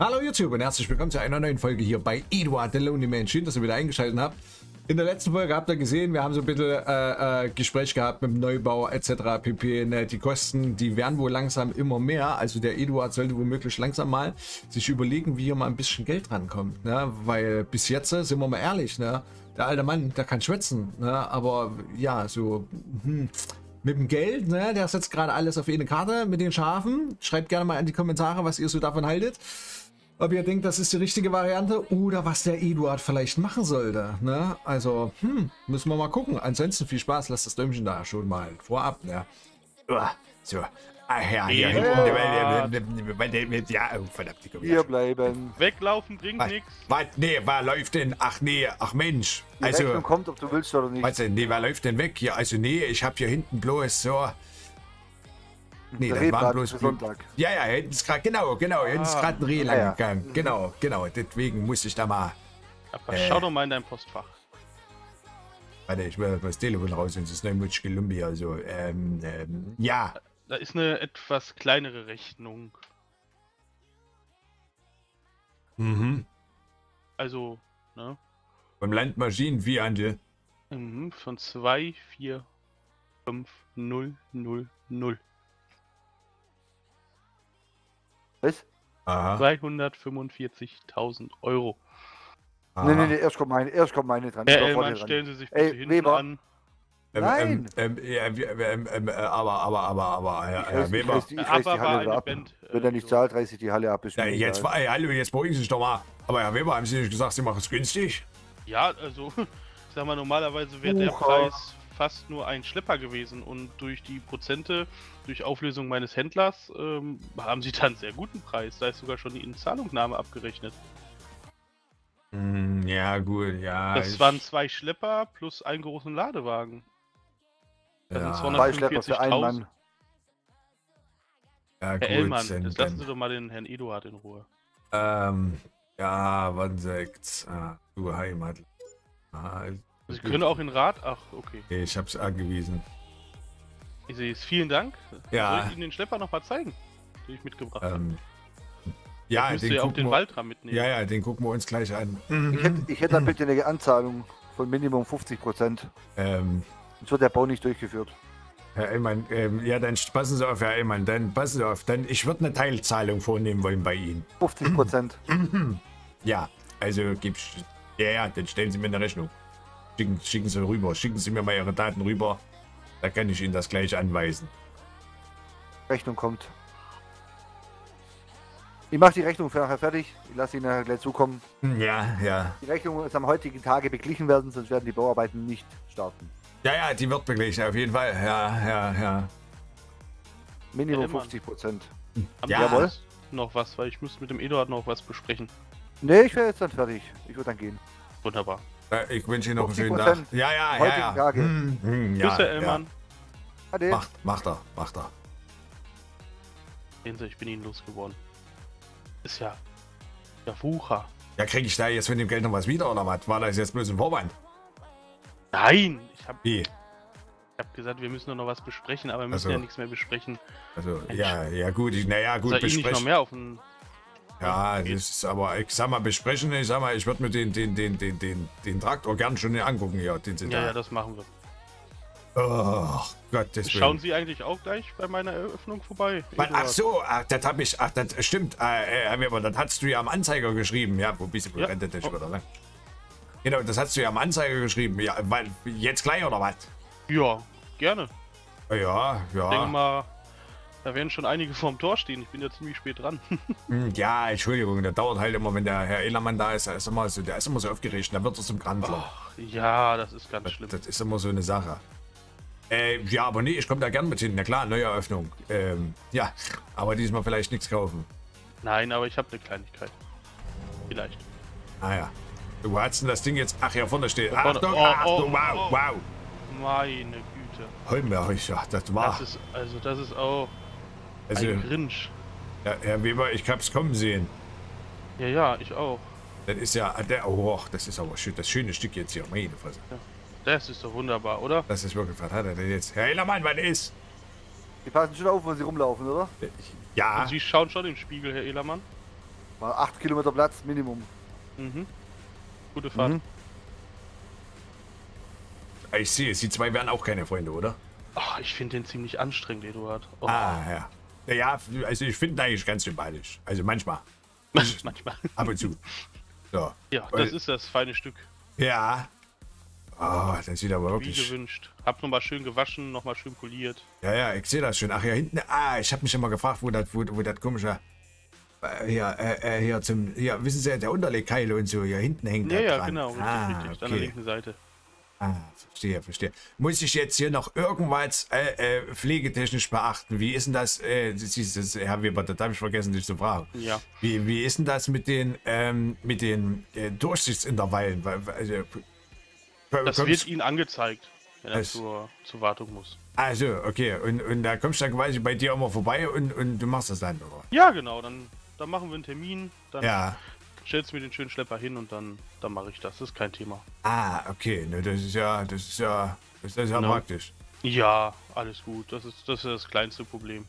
Hallo YouTube und herzlich willkommen zu einer neuen Folge hier bei Eduard the Lonely Man. Schön, dass ihr wieder eingeschaltet habt. In der letzten Folge habt ihr gesehen, wir haben so ein bisschen äh, äh, Gespräch gehabt mit dem Neubau etc. pp. Ne, die Kosten, die werden wohl langsam immer mehr. Also der Eduard sollte womöglich langsam mal sich überlegen, wie hier mal ein bisschen Geld rankommt. Ne? Weil bis jetzt, sind wir mal ehrlich, ne? der alte Mann, der kann schwätzen. Ne? Aber ja, so hm, mit dem Geld, ne? der setzt gerade alles auf eine Karte mit den Schafen. Schreibt gerne mal in die Kommentare, was ihr so davon haltet ob ihr denkt, das ist die richtige Variante oder was der Eduard vielleicht machen sollte. Ne? Also, hm, müssen wir mal gucken. Ansonsten viel Spaß, lasst das Däumchen da schon mal vorab. Ne? So, ah, ja, hier, ja. ja, oh, verdammt, Hier bleiben. Weglaufen bringt nichts. Was? Nee, wer läuft denn? Ach nee, ach Mensch. Die also, Rechnung kommt, ob du willst oder nicht. Was denn? Nee, wer läuft denn weg hier? Also nee, ich habe hier hinten bloß so Nee, das Rehbraten war bloß Sonntag. Ja, ja, hinten ist gerade, genau, genau, hinten ist gerade ein Reh lang ja, gegangen. Genau, genau, deswegen muss ich da mal. Aber äh, schau doch mal in dein Postfach. Warte, ich will das Telefon raus, sonst ist Neumutsch Gelumbi, also, ähm, ähm, ja. Da ist eine etwas kleinere Rechnung. Mhm. Also, ne? Beim Landmaschinen wie Ante? Mhm, von 2, 4, 5, 0, 0, 0. Was? 245.000 Euro. Nee, nee, nee, erst kommt meine, erst kommt meine dran. Äh, Mann, stellen Sie sich bitte Ey, hinten Weber. an. Ähm, Nein! Ähm, ähm, ähm, ähm, aber, aber, aber, aber, Herr, Herr Weber. Ich reiß die Halle ab. Band, Wenn er nicht zahlt, reiß ich die Halle ab. Ja, jetzt, ey, hallo, jetzt beruhigen Sie sich doch mal. Aber Herr Weber, haben Sie nicht gesagt, Sie machen es günstig? Ja, also, ich sag mal, normalerweise wäre der Preis fast nur ein Schlepper gewesen und durch die Prozente, durch Auflösung meines Händlers, ähm, haben sie dann einen sehr guten Preis. Da ist sogar schon die Inzahlungnahme abgerechnet. Mm, ja, gut, ja. Das waren zwei Schlepper plus einen großen Ladewagen. Das ja. sind 245.000. Ja, Herr gut, Ellmann, denn, jetzt lassen Sie doch mal den Herrn Eduard in Ruhe. Ähm, ja, wann sagt, ah, du Heimat. Ah, Sie können auch in Rat. Ach, okay. Ich habe es angewiesen. Ich sehe es. Vielen Dank. Ja. Soll ich Ihnen den Schlepper noch mal zeigen, den ich mitgebracht ähm, habe? Ja, den ja auch den Waldram mitnehmen. Ja, ja, den gucken wir uns gleich an. Ich hätte, ich hätte dann bitte eine Anzahlung von Minimum 50 Prozent. Ähm, Sonst wird der Bau nicht durchgeführt. Herr Ehlmann, ähm, ja, dann passen Sie auf, Herr Ehlmann, dann passen Sie auf, dann ich würde eine Teilzahlung vornehmen wollen bei Ihnen. 50 Prozent. ja, also gibt's, ja, ja, dann stellen Sie mir eine Rechnung. Schicken, schicken Sie rüber. Schicken Sie mir mal Ihre Daten rüber. Da kann ich Ihnen das gleich anweisen. Rechnung kommt. Ich mache die Rechnung nachher fertig. Ich lasse Ihnen nachher gleich zukommen. Ja, ja. Die Rechnung muss am heutigen Tage beglichen werden, sonst werden die Bauarbeiten nicht starten. Ja, ja, die wird beglichen, auf jeden Fall. Ja, ja, ja. Minimum ja, 50 Prozent. Ja. Jawohl. Noch was, weil ich muss mit dem Eduard noch was besprechen. Nee, ich wäre jetzt dann fertig. Ich würde dann gehen. Wunderbar. Ich wünsche Ihnen noch einen schönen Tag. Ja, ja, ja. ja. Tage. Hm, hm, ja, Grüße, Elmann. Ja. Macht, macht er, macht er. Sehen Sie, ich bin Ihnen losgeworden. Ist ja der Wucher. Ja, kriege ich da jetzt von dem Geld noch was wieder oder was? War das jetzt bloß ein Vorwand? Nein, ich habe ich hab gesagt, wir müssen noch was besprechen, aber wir müssen also, ja nichts mehr besprechen. Also, Mensch. ja, ja gut, ich, naja, gut, besprechen. nicht noch mehr auf den ja, das ist aber, ich sag mal, besprechen, ich sag mal, ich würde mir den, den, den, den, den, den Traktor gern schon angucken hier. Den ja, da. ja, das machen wir. Oh Gott, das Schauen Sie eigentlich auch gleich bei meiner Eröffnung vorbei? ach so, ach, das habe ich, ach, das stimmt, äh, aber das hast du ja am Anzeiger geschrieben, ja, wo bist du ja. oh. wieder, ne? Genau, das hast du ja am Anzeiger geschrieben, ja, weil, jetzt gleich oder was? Ja, gerne. Ja, ja. Ich denke mal, da werden schon einige vorm Tor stehen. Ich bin ja ziemlich spät dran. Hm, ja, Entschuldigung, der dauert halt immer, wenn der Herr Ehlermann da ist, der ist immer so, der ist immer so aufgeregt, dann wird er zum Grandler. ja, das ist ganz das, schlimm. Das ist immer so eine Sache. Äh, ja, aber nee, ich komme da gern mit hin. Na klar, neue Eröffnung. Ähm, ja, aber diesmal vielleicht nichts kaufen. Nein, aber ich habe eine Kleinigkeit. Vielleicht. Ah ja. Du hast denn das Ding jetzt... Ach ja, vorne steht. Achtung, oh, Achtung, oh, wow, oh. wow. Meine Güte. Heumerich, ja, das war... Das ist, also das ist auch... Also, Ein Grinch. Ja, Herr Weber, ich hab's kommen sehen. Ja, ja, ich auch. Das ist ja, der, oh, das ist aber schön, das schöne Stück jetzt hier, meine Fresse. Ja, das ist doch wunderbar, oder? Das ist wirklich, was hat er denn jetzt? Herr Ellermann, was ist? Die passen schon auf, wo sie rumlaufen, oder? Ja. Und sie schauen schon im Spiegel, Herr Ehlermann. War 8 Kilometer Platz, Minimum. Mhm. Gute Fahrt. Mhm. Ich sehe, die zwei wären auch keine Freunde, oder? Ach, ich finde den ziemlich anstrengend, Eduard. Oh, Ah, ja. Ja, ja also ich finde ihn eigentlich ganz sympathisch. Also manchmal. manchmal. Ab und zu. So. Ja, das ist das feine Stück. Ja. Oh, das sieht aber Wie wirklich. gewünscht. Hab nochmal schön gewaschen, nochmal schön poliert. Ja, ja, ich sehe das schon. Ach, hier hinten. Ah, ich habe mich immer gefragt, wo das, wo, wo das komische. Äh, hier, äh, äh, hier zum. Hier, wissen Sie, der Unterlegkeil und so, hier hinten hängt Ja, der ja, dran. genau. Richtig, ah, richtig. An der Okay. linken Seite. Ah, verstehe, verstehe. Muss ich jetzt hier noch irgendwas äh, äh, pflegetechnisch beachten? Wie ist denn das, äh, das ist, das, Herr Weber, das habe ich vergessen, dich zu fragen. Ja. Wie, wie ist denn das mit den, ähm, mit den äh, Durchsichtsintervallen? Also, Das wird Ihnen angezeigt, wenn er zur, zur Wartung muss. Also, okay. Und, und da kommst du dann quasi bei dir immer vorbei und, und du machst das dann, oder? Ja, genau. Dann, dann machen wir einen Termin. Dann Ja. Stellst du mir den schönen Schlepper hin und dann, dann mache ich das. Das ist kein Thema. Ah, okay. Ne, das ist ja, das ist ja, das ist ja Genau. praktisch. Ja, alles gut. Das ist das, ist das kleinste Problem.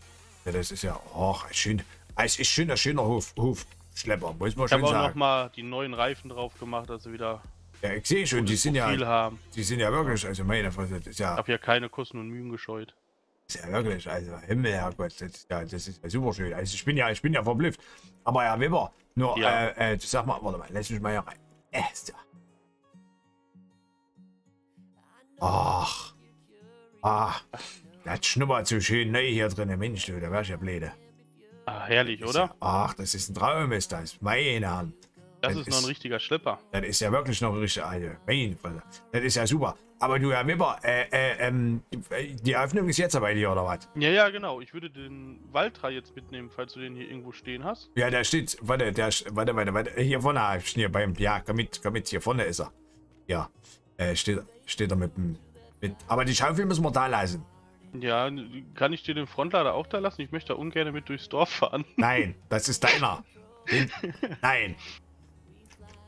Ja, das ist ja, ach, schön. Es ist schön, ein schöner Hof, Hofschlepper, muss man Ich schon habe auch sagen. nochmal die neuen Reifen drauf gemacht, sie wieder Ja, ich sehe schon, die sind Profil ja, haben. die sind ja wirklich, also meine Fresse, das ist ja, Hab ja keine Kosten und Mühen gescheut. Ist ja wirklich, also Himmel, Herrgott, das, ist ja, das ist ja super schön. Also ich bin ja, ich bin ja verblüfft. Aber Herr Weber, nur, Ja. äh, äh, sag mal, warte mal, lass mich mal hier rein. Äh, so. Ach, ach, das schnuppert so schön neu hier drin, Mensch, du, da wärst ja blöde. Ah, herrlich, Das ist oder? Ja, ach, das ist ein Traum, ist das. Meine Herren. Das das ist noch ein ist- richtiger Schlepper. Das ist ja wirklich noch richtig, also, meine Fresse. Das ist ja super. Aber du, Herr Weber, äh, äh, ähm, die Eröffnung ist jetzt bei dir, oder was? Ja, ja, genau. Ich würde den Waltra jetzt mitnehmen, falls du den hier irgendwo stehen hast. Ja, der steht, warte, der, warte, warte, warte, hier vorne, ihn hier beim, ja, komm mit, komm mit, hier vorne ist er. Ja, äh, steht, steht er mit dem, mit, aber die Schaufel müssen wir da lassen. Ja, kann ich dir den Frontlader auch da lassen? Ich möchte da ungern mit durchs Dorf fahren. Nein, das ist deiner. Den, nein.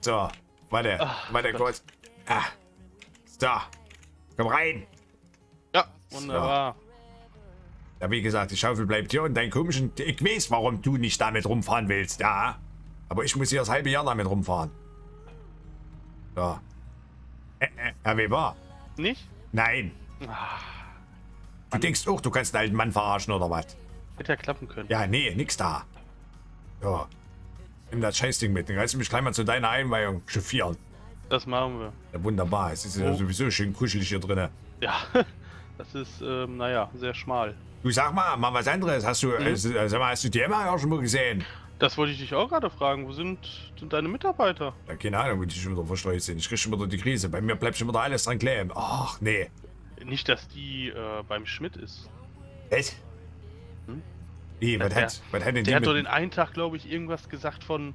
So, warte, Ach, warte Gott. kurz. Ah, so, komm rein. Ja, wunderbar. Ja, wie gesagt, die Schaufel bleibt hier und dein komischen, ich weiß, warum du nicht damit rumfahren willst, ja. Aber ich muss hier das halbe Jahr damit rumfahren. So. Äh, äh, Herr Weber, Nicht? nein. Ah, Du denkst auch, du kannst einen alten Mann verarschen oder was? hätte ja klappen können. Ja, nee, nix da. Ja. Nimm das Scheißding mit. Dann kannst du mich gleich mal zu deiner Einweihung chauffieren. Das machen wir. Ja, wunderbar. Es ist ja Oh. sowieso schön kuschelig hier drin. Ja, das ist, ähm, naja, sehr schmal. Du sag mal, mal was anderes. Hast du, Mhm. äh, sag mal, hast du die Emma auch schon mal gesehen? Das wollte ich dich auch gerade fragen. Wo sind, sind deine Mitarbeiter? Ja, keine Ahnung, wo die schon wieder verstreut sind. Ich krieg schon wieder die Krise. Bei mir bleibt schon wieder alles dran kleben. Ach, nee. Nicht, dass die äh, beim Schmidt ist. Was? Hm? Wie, was Der- hat, was hat denn die Der hat mit- doch den einen Tag, glaube ich, irgendwas gesagt von,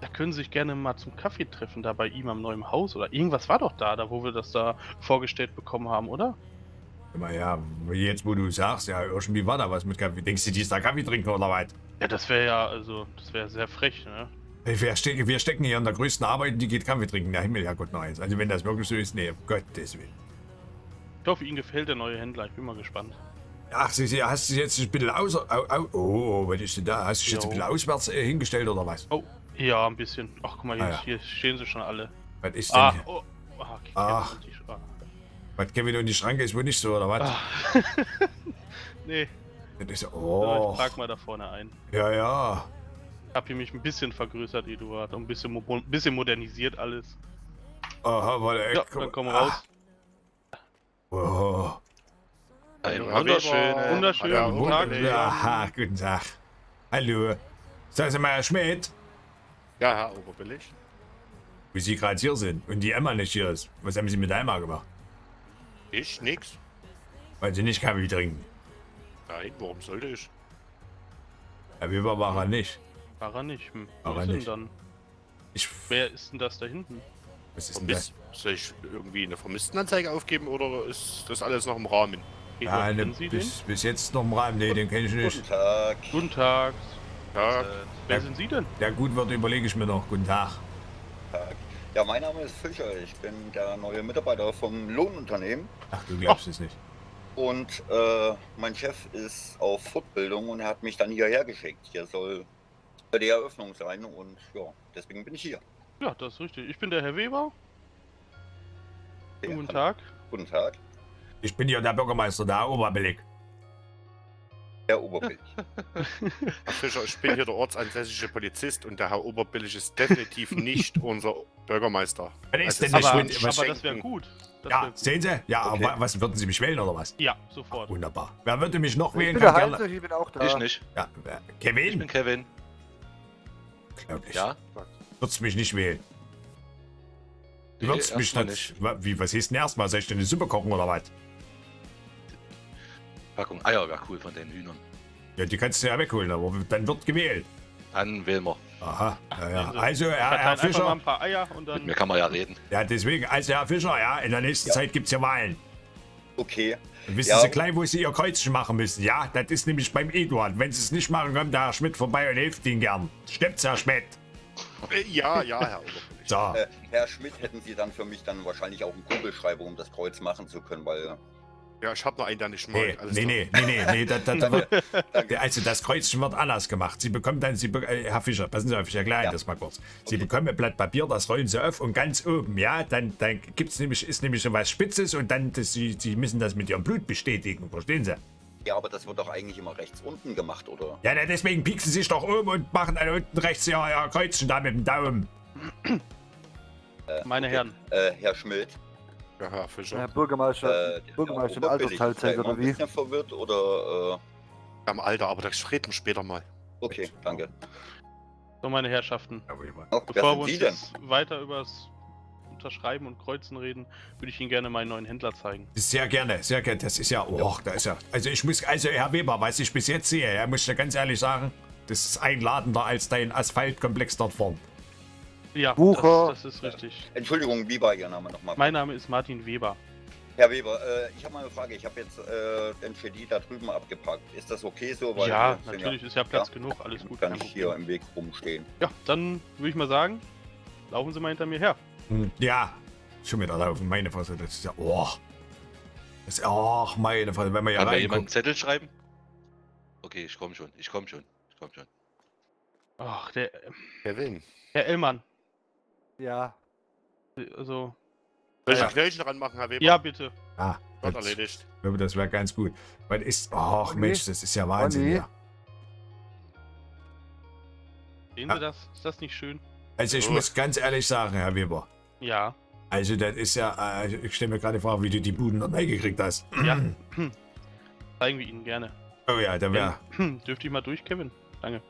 da können Sie sich gerne mal zum Kaffee treffen, da bei ihm am neuen Haus oder irgendwas war doch da, da wo wir das da vorgestellt bekommen haben, oder? Immer, ja, jetzt wo du sagst, ja, irgendwie war da was mit Kaffee. Denkst du, die ist da Kaffee trinken oder was? Ja, das wäre ja, also, das wäre sehr frech, ne? Wir, stecken, wir stecken hier in der größten Arbeit, die geht Kaffee trinken. Der Himmel, ja Gott, noch eins. Also wenn das wirklich so ist, nee, um Gottes Willen. Ich hoffe, Ihnen gefällt der neue Händler, ich bin mal gespannt. Ach, sie, sie, hast du jetzt ein bisschen außer... Au, au, oh, was ist denn da? Hast du dich jetzt ein bisschen auswärts äh, hingestellt oder was? Oh, ja, ein bisschen. Ach, guck mal, hier, Ah, ja. hier stehen sie schon alle. Was ist denn Ah, hier? oh, ah, okay, Ach. Kevin und die- ah. Was Kevin und die Schranke ist wohl nicht so, oder was? Ah. nee, Das ist, oh, ich trag mal da vorne ein. ja, ja. Ich hab hier mich ein bisschen vergrößert, Eduard, und ein bisschen, mo ein bisschen modernisiert alles. Aha, warte, Ja, komm, dann komm ah, raus. Oh. Ein Wunderschön, wunderschön, Ja, guten Tag. Aha, guten Tag. Hallo. Sagen Sie mal, Herr Schmidt, Ja, Herr Oberbillig. wie Sie gerade hier sind und die Emma nicht hier ist. Was haben Sie mit der Emma gemacht? Ich nix. Weil Sie nicht Kaffee trinken. Nein, warum sollte ich? Herr Weber war er nicht. War er nicht. Hm. War Wo er ist denn nicht. dann? Ich, Wer ist denn das da hinten? was ist denn das? Vermisst? Soll ich irgendwie eine Vermisstenanzeige aufgeben oder ist das alles noch im Rahmen? Ja, ne, bis, bis jetzt noch im Rahmen. Nee, den kenne ich nicht. Guten Tag. Guten Tag. Ja, Äh, Wer Ja. sind Sie denn? Der gut wird, überlege ich mir noch. Guten Tag. Tag. Ja, mein Name ist Fischer. Ich bin der neue Mitarbeiter vom Lohnunternehmen. Ach, du glaubst es nicht. Und äh, mein Chef ist auf Fortbildung und er hat mich dann hierher geschickt. Hier soll die Eröffnung sein und ja, deswegen bin ich hier. Ja, das ist richtig. Ich bin der Herr Weber. Ja, Guten. Tag. Guten Tag, Ich bin hier der Bürgermeister, der Oberbeleg. Herr Oberbild. Herr Fischer, ich bin hier der ortsansässige Polizist und der Herr Oberbillig ist definitiv nicht unser Bürgermeister. Was ist Also denn Aber, was aber das wäre gut. Das Ja, wär gut. sehen Sie? Ja, Okay. aber was würden Sie mich wählen oder was? Ja, sofort. Wunderbar. Wer würde mich noch Ich wählen? bin der Heinz, ich bin auch da. Ich nicht. Ja, wer- Ich Kevin? bin Kevin. Glaublich. Ja? Würdest mich nicht wählen? Du Nee, würdest mich erstmal nicht. Wie, was hieß denn erstmal? Soll ich denn eine Suppe kochen oder was? Packung Eier wäre cool von den Hühnern. Ja, die kannst du ja wegholen, aber dann wird gewählt. Dann wählen wir. Aha. Ja, ja. Also, Also, Herr, Herr Fischer. ein paar Eier und Mit dann. mir kann man ja reden. Ja, deswegen, also Herr Fischer, ja, in der nächsten Ja. Zeit gibt es ja Wahlen. Okay, Und wissen Ja. Sie gleich, wo Sie Ihr Kreuzchen machen müssen? Ja, das ist nämlich beim Eduard. Wenn Sie es nicht machen, kommt der Herr Schmidt vorbei und hilft Ihnen gern. Stimmt's, Herr Schmidt? Äh, Ja, ja, Herr Oberbillig. So. äh, Herr Schmidt, hätten Sie dann für mich dann wahrscheinlich auch einen Kugelschreiber, um das Kreuz machen zu können, weil Ja, ich habe noch einen, der nicht Nee, mag. Alles nee, klar. nee, nee, nee, nee, das, das wird, Danke. also das Kreuzchen wird anders gemacht. Sie bekommen dann, Sie, be- äh, Herr Fischer, passen Sie auf, ich erkläre Ihnen Ja. das mal kurz. Sie Okay. bekommen ein Blatt Papier, das rollen Sie auf und ganz oben, ja, dann, dann gibt's nämlich, ist nämlich so was Spitzes und dann, das, Sie, Sie müssen das mit Ihrem Blut bestätigen, verstehen Sie? ja, aber das wird doch eigentlich immer rechts unten gemacht, oder? Ja, na, deswegen pieksen Sie sich doch um und machen dann unten rechts Ihr, Ihr Kreuzchen da mit dem Daumen. Meine Herren. Äh, Herr Schmidt, Ja, Herr Fischer. Herr Bürgermeister, äh, Bürgermeister im Herr Oberbillig, Altersteilzeit oder wie? ein bisschen verwirrt oder? Äh, Am Alter, aber das reden wir später mal. okay, danke. So, meine Herrschaften. Wer Bevor wir uns jetzt weiter übers Unterschreiben und Kreuzen reden, würde ich Ihnen gerne meinen neuen Händler zeigen. Sehr gerne, sehr gerne. Das ist ja, oh, da ist ja. Also ich muss, also Herr Weber, was ich bis jetzt sehe, ja, muss ich dir ganz ehrlich sagen, das ist einladender als dein Asphaltkomplex dort vorn. Ja, Wucher. das, das ist richtig. Entschuldigung, wie war Ihr Name nochmal? Mein Name ist Martin Weber. Herr Weber, äh, ich habe mal eine Frage. Ich habe jetzt äh, den GD da drüben abgepackt. Ist das okay so? Weil ja, natürlich ist ja Platz Ja. genug, alles gut. Kann ich hier im Weg rumstehen. Ja, dann würde ich mal sagen, laufen Sie mal hinter mir her. Hm, Ja, schon wieder laufen, meine Fresse, das ist ja, oh. Das ist, ach, meine Fresse, wenn man ja Kann mir jemand einen. Zettel schreiben? Okay, ich komme schon. Ich komme schon. Ich komme schon. Ach, der Kevin. Herr Ellmann. Ja. Also. Soll ich Ja. ein Knöllchen dran machen, Herr Weber? Ja, bitte. Ah, ich erledigt. glaube, das wäre ganz gut. Weil ist, ach Ronny? Mensch, das ist ja Wahnsinn. Ronny? Ja. Sehen. Sie das? Ist das nicht schön? Also ich Oh. muss ganz ehrlich sagen, Herr Weber, Ja. also das ist ja, äh, ich stelle mir gerade vor, wie du die Buden noch gekriegt hast. Ja. Zeigen wir Ihnen gerne. Oh ja, da wäre, Dürfte ich mal durch, Kevin? Danke.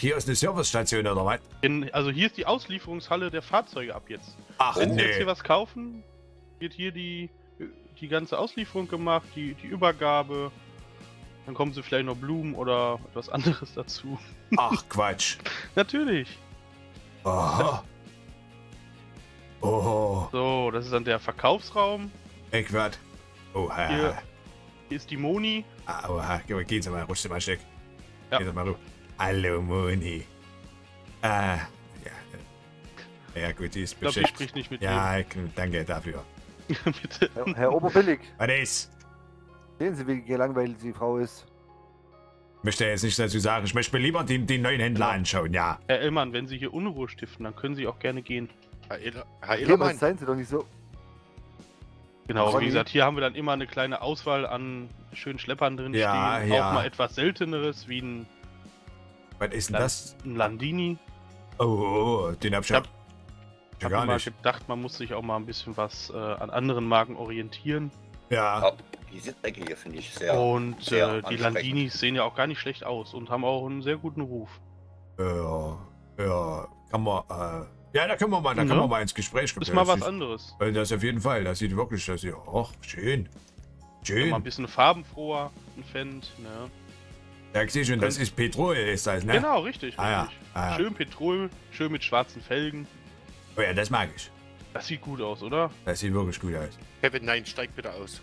Hier ist eine Servicestation oder was? In, also hier ist die Auslieferungshalle der Fahrzeuge ab jetzt. Ach Wenn Sie jetzt nee. hier was kaufen, wird hier die, die ganze Auslieferung gemacht, die, die Übergabe. Dann kommen Sie vielleicht noch Blumen oder etwas anderes dazu. Ach Quatsch. Natürlich. Aha. Oh, So, das ist dann der Verkaufsraum. ich werd. Oha. Hier. Hier ist die Moni. Ah, Geh mal, gehen Sie mal, rutsch Sie mal ein Stück. Ja. Gehen Sie mal rüber. Hallo Moni. Ah, ja. Ja gut, die ist Ich glaube, beschäftigt. spricht nicht mit Ja, ich, danke dafür. Bitte. Herr, Herr Oberbillig, Was ist? sehen Sie, wie gelangweilt die Frau ist. Ich möchte jetzt nicht dazu sagen, ich möchte mir lieber den, den neuen Händler Ja. anschauen, ja. Herr Ellmann, wenn Sie hier Unruhe stiften, dann können Sie auch gerne gehen. Herr, Ele Herr Elermann. seien Sie doch nicht so. Genau, wie gesagt, hier haben wir dann immer eine kleine Auswahl an schönen Schleppern drin Ja, stehen. ja. Auch mal etwas selteneres, wie ein, Was ist denn das? ein Landini. Oh, oh, oh, den hab ich ja, hab- ja Ich habe gar mal nicht. gedacht, man muss sich auch mal ein bisschen was äh, an anderen Marken orientieren. Ja, Ja, die Sitzecke hier finde ich sehr. und sehr äh, die. Landinis sehen ja auch gar nicht schlecht aus und haben auch einen sehr guten Ruf. ja, ja, kann man, äh, ja, da können wir mal, da Ja. können wir mal ins Gespräch kommen. Ist mal Das was sieht- anderes. Weil das auf jeden Fall, das sieht wirklich, das sieht, ach, schön. Schön. man ein bisschen farbenfroher, ein Fendt. Ne? Ja, ich sehe schon, das ist Petrol, ist das, ne? Genau, richtig. Ah ja, ah ja. Schön Petrol, schön mit schwarzen Felgen. Oh ja, das mag ich. Das sieht gut aus, oder? Das sieht wirklich gut aus. Kevin, nein, steig bitte aus.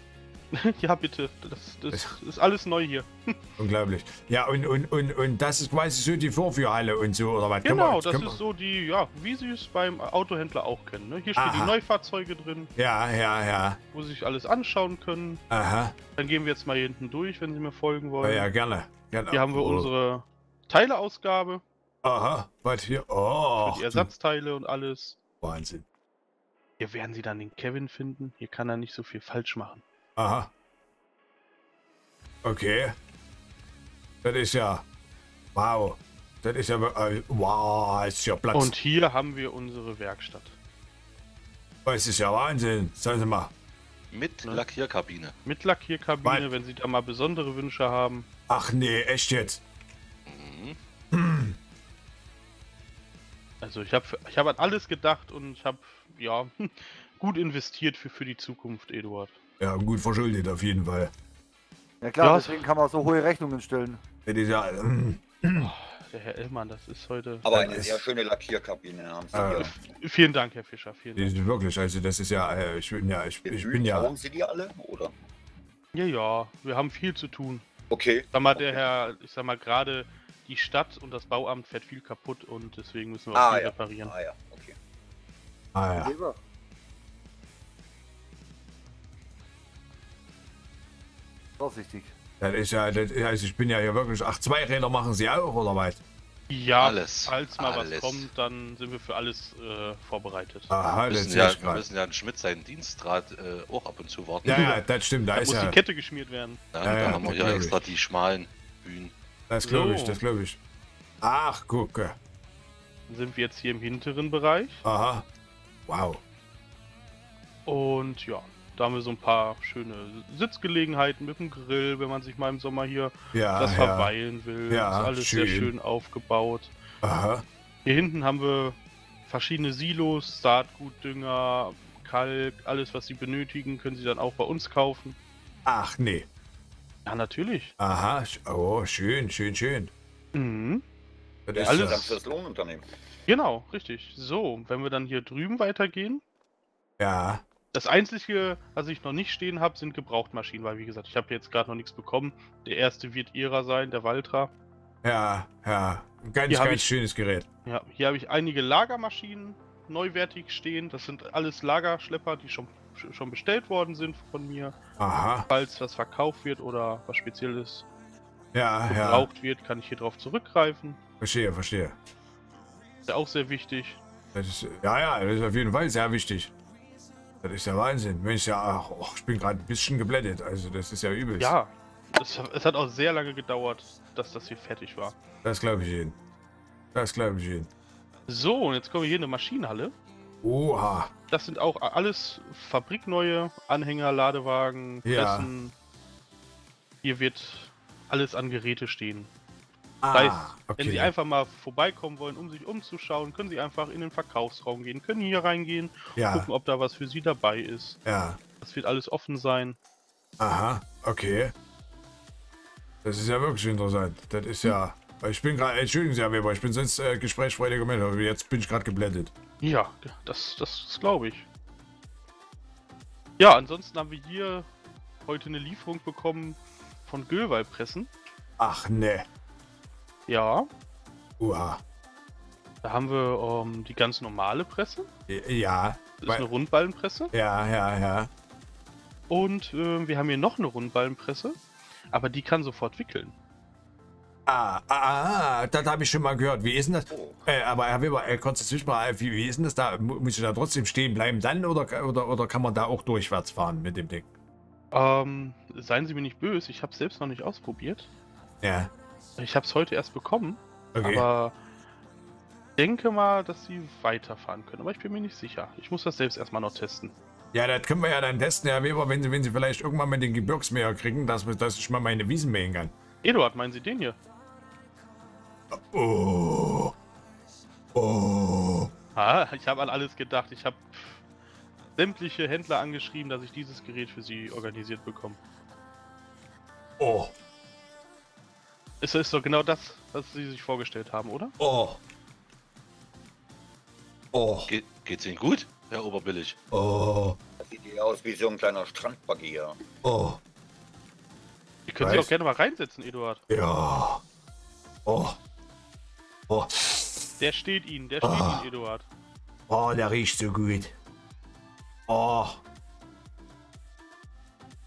ja, bitte. Das, das ist alles neu hier. Unglaublich. Ja, und, und, und, und das ist quasi so die Vorführhalle und so, oder was? Genau, wir- das ist so die, ja, wie Sie es beim Autohändler auch kennen. Ne? Hier stehen Aha. die Neufahrzeuge drin, Ja, ja, ja. wo Sie sich alles anschauen können. Aha. Dann gehen wir jetzt mal hier hinten durch, wenn Sie mir folgen Ja, wollen. ja gerne. Gerne. Hier haben wir Oh. unsere Teileausgabe. Aha, was hier? Oh, die Ersatzteile und alles. Wahnsinn. Hier werden sie dann den Kevin finden. Hier kann er nicht so viel falsch machen. Aha. Okay. Das ist ja. Wow. Das ist ja. äh, Wow, ist ja Platz. Und hier haben wir unsere Werkstatt. das ist ja Wahnsinn. Sagen Sie mal. Mit Ne? Lackierkabine. Mit Lackierkabine, Weil- wenn sie da mal besondere Wünsche haben. Ach nee, echt jetzt. Mhm. Also ich habe ich hab an alles gedacht und ich habe ja gut investiert für, für die Zukunft, Eduard. Ja, gut verschuldet auf jeden Fall. Ja klar, Ja. deswegen kann man auch so hohe Rechnungen stellen. Das ist ja. ähm, Der Herr Ellmann, das ist heute. Aber eine sehr schöne Lackierkabine haben Sie Äh, hier. Vielen Dank, Herr Fischer. Vielen Das Dank. ist wirklich, also das ist ja, äh, ich bin ja, ich, ich bin ja. Sie die alle, oder? Ja, ja, wir haben viel zu tun. Okay. Sag mal, der Herr, ich sag mal gerade, die Stadt und das Bauamt fährt viel kaputt und deswegen müssen wir auch Ah viel ja. reparieren. Ah ja, okay. Ah ja. Leber. Vorsichtig. Das ist ja, das, also ich bin ja hier wirklich. Ach, zwei Räder machen Sie auch, oder was? Ja, Alles, falls mal alles. was kommt, dann sind wir für alles äh, vorbereitet. Aha, Wir das müssen, ja, ich wir müssen ja einen Schmidt seinen Dienstgrad äh, auch ab und zu warten. Ja, ja, das stimmt, da Da ist muss ja. die Kette geschmiert werden. Ja, Ja, da ja, haben wir das ja extra ich. die schmalen Bühnen. Das glaube ich, So. das glaube ich. Ach, gucke. Dann sind wir jetzt hier im hinteren Bereich Aha. Wow. und ja, da haben wir so ein paar schöne Sitzgelegenheiten mit dem Grill, wenn man sich mal im Sommer hier Ja, das ja. verweilen will. Ja, ist alles sehr schön. schön aufgebaut. Aha. Hier hinten haben wir verschiedene Silos, Saatgutdünger, Kalk, alles was Sie benötigen, können Sie dann auch bei uns kaufen. Ach, nee. Ja, natürlich. Aha. Oh, schön, schön, schön. Mhm. Das ist alles- Dann fürs Lohnunternehmen. Genau, richtig. So, wenn wir dann hier drüben weitergehen. Ja. Das Einzige, was ich noch nicht stehen habe, sind Gebrauchtmaschinen, weil wie gesagt, ich habe jetzt gerade noch nichts bekommen. Der erste wird ihrer sein, der Valtra. Ja, ja. Ein ganz, Hier ganz ich- schönes Gerät. Ja, hier habe ich einige Lagermaschinen neuwertig stehen. Das sind alles Lagerschlepper, die schon, schon bestellt worden sind von mir. Aha. Falls was verkauft wird oder was Spezielles Ja, ja. gebraucht wird, kann ich hier drauf zurückgreifen. Verstehe, verstehe. Ist ja auch sehr wichtig. Das ist, ja, ja, das ist auf jeden Fall sehr wichtig. Das ist ja Wahnsinn. Mensch, ja, oh, ich bin gerade ein bisschen geblendet. Also, das ist ja übel. Ja, es, es hat auch sehr lange gedauert, dass das hier fertig war. Das glaube ich Ihnen. Das glaube ich Ihnen. So, und jetzt kommen wir hier in eine Maschinenhalle. Oha. Das sind auch alles fabrikneue Anhänger, Ladewagen, Ja. Pressen. Hier wird alles an Geräte stehen. Ah, Das heißt, wenn Sie okay. einfach mal vorbeikommen wollen, um sich umzuschauen, können Sie einfach in den Verkaufsraum gehen, können hier reingehen, Ja, gucken, ob da was für Sie dabei ist. ja. Das wird alles offen sein. Aha, okay. Das ist ja wirklich interessant. Das ist ja. Ich bin gerade, entschuldigen Sie, Herr Weber, ich bin sonst äh, gesprächsfreudiger Mensch, aber jetzt bin ich gerade geblendet. Ja, das, das, glaube ich. Ja, ansonsten haben wir hier heute eine Lieferung bekommen von Göwal-Pressen. Ach ne. Ja, Uha. da haben wir ähm, die ganz normale Presse. Ja, Das ist eine Rundballenpresse. ja, ja, ja. Und äh, wir haben hier noch eine Rundballenpresse, aber die kann sofort wickeln. Ah, ah, ah, das habe ich schon mal gehört. Wie ist denn das? Oh. Äh, aber Herr Weber, äh, kurze Zwischenfrage, wie, wie ist denn das da? Mu- Muss ich da trotzdem stehen bleiben dann oder, oder, oder kann man da auch durchwärts fahren mit dem Ding? Ähm, seien Sie mir nicht böse, ich habe es selbst noch nicht ausprobiert. Ja, Ich habe es heute erst bekommen, okay. aber denke mal, dass Sie weiterfahren können. Aber ich bin mir nicht sicher. Ich muss das selbst erstmal noch testen. Ja, das können wir ja dann testen, Herr Weber, wenn Sie, wenn Sie vielleicht irgendwann mal den Gebirgsmäher kriegen, dass, wir- dass ich mal meine Wiesen mähen kann. Eduard, meinen Sie den hier? Oh. Oh. Ah, ich habe an alles gedacht. Ich habe sämtliche Händler angeschrieben, dass ich dieses Gerät für Sie organisiert bekomme. Oh. Es ist doch genau das, was Sie sich vorgestellt haben, oder? Oh. Oh. Ge geht's Ihnen gut, Herr Oberbillig? Oh. Das sieht hier aus wie so ein kleiner Strandbuggy hier. Oh. Sie können sich Weiß. auch gerne mal reinsetzen, Eduard. Ja. Oh. Oh. Der steht Ihnen, der steht Ah. Ihnen, Eduard. Oh, der riecht so gut. Oh.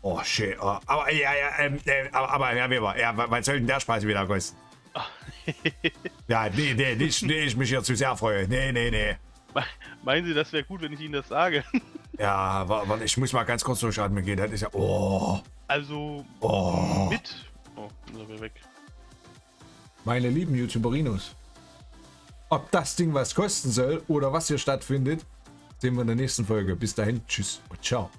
Oh, schön. Oh. Aber, ja, ja, ähm, äh, aber, aber, Herr Weber, ja, wa- was soll denn der Spaß wieder kosten? Ja, nee, nee, nicht, nee, ich mich hier zu sehr freue. Nee, nee, nee. Meinen Sie, das wäre gut, wenn ich Ihnen das sage? Ja, wa- warte, ich muss mal ganz kurz durchatmen gehen. Das ist ja. Oh, Also oh. mit. Oh, er wieder weg. Meine lieben YouTuberinos. Ob das Ding was kosten soll oder was hier stattfindet, sehen wir in der nächsten Folge. Bis dahin, tschüss und ciao.